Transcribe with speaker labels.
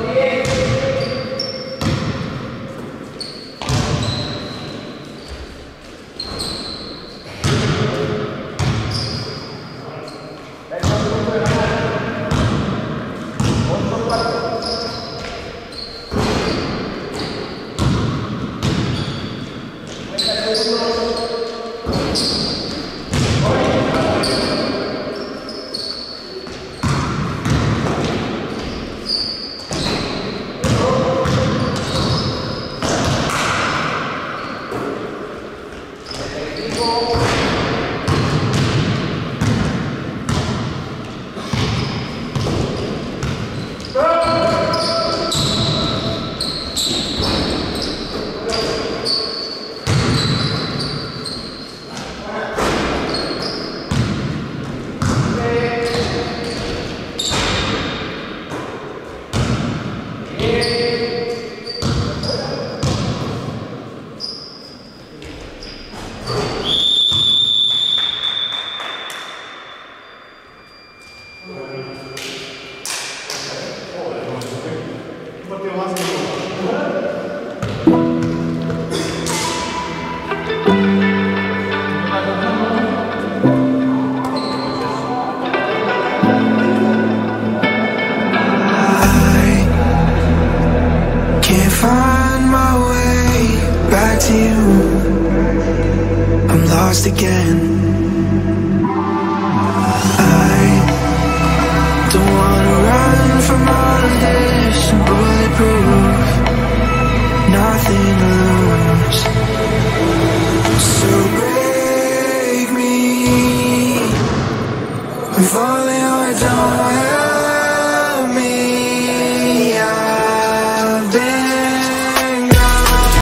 Speaker 1: Can't lost again. I don't wanna run from all of this. Bulletproof, nothing to lose. So break me. If only I don't help